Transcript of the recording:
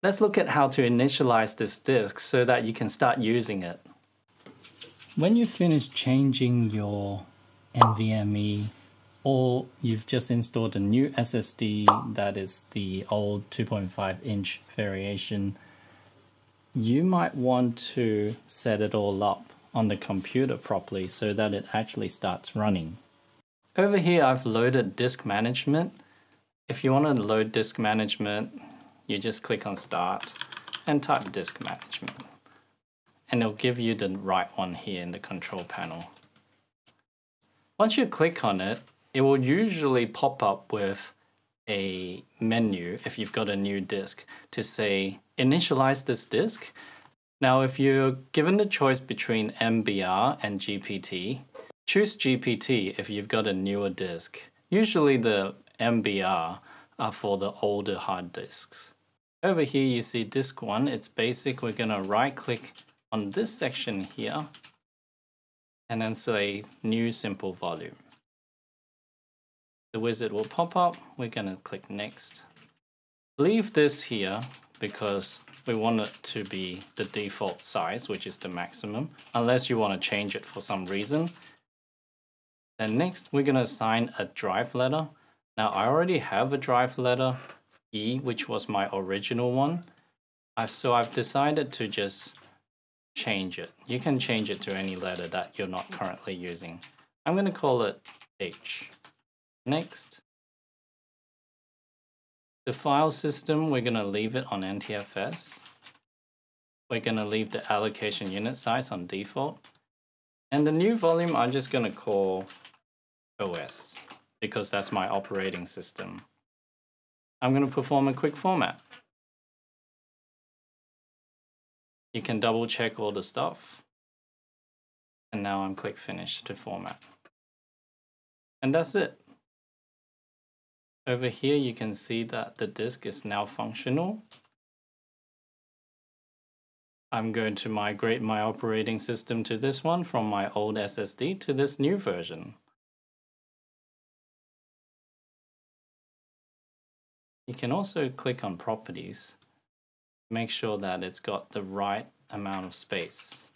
Let's look at how to initialize this disk so that you can start using it. When you finish changing your NVMe or you've just installed a new SSD that is the old 2.5 inch variation, you might want to set it all up on the computer properly so that it actually starts running. Over here I've loaded disk management. If you want to load disk management, you just click on start and type disk management. And it'll give you the right one here in the control panel. Once you click on it, it will usually pop up with a menu if you've got a new disk to say initialize this disk. Now if you're given the choice between MBR and GPT, choose GPT if you've got a newer disk. Usually the MBR are for the older hard disks. Over here you see disk 1, it's basic. We're going to right click on this section here and then say new simple volume. The wizard will pop up. We're going to click next. Leave this here because we want it to be the default size, which is the maximum, unless you want to change it for some reason. Then next, we're going to assign a drive letter. Now, I already have a drive letter, E, which was my original one. I've, so I've decided to just change it. You can change it to any letter that you're not currently using. I'm going to call it H. Next. The file system, we're going to leave it on NTFS. We're going to leave the allocation unit size on default. And the new volume, I'm just going to call OS because that's my operating system. I'm going to perform a quick format. You can double check all the stuff. And now I'm click finish to format. And that's it. Over here, you can see that the disk is now functional. I'm going to migrate my operating system to this one from my old SSD to this new version. You can also click on properties, to make sure that it's got the right amount of space.